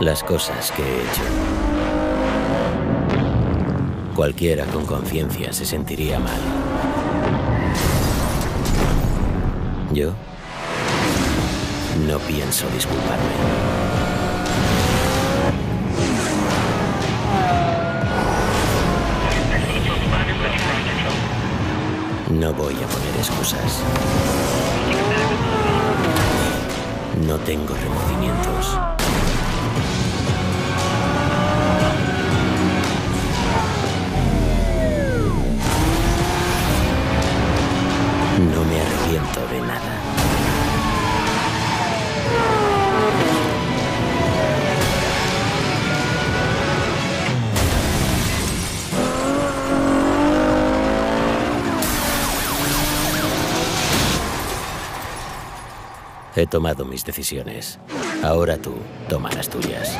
Las cosas que he hecho. Cualquiera con conciencia se sentiría mal. Yo no pienso disculparme. No voy a poner excusas. No tengo remordimientos. Arrepiento de nada. He tomado mis decisiones. Ahora tú toma las tuyas.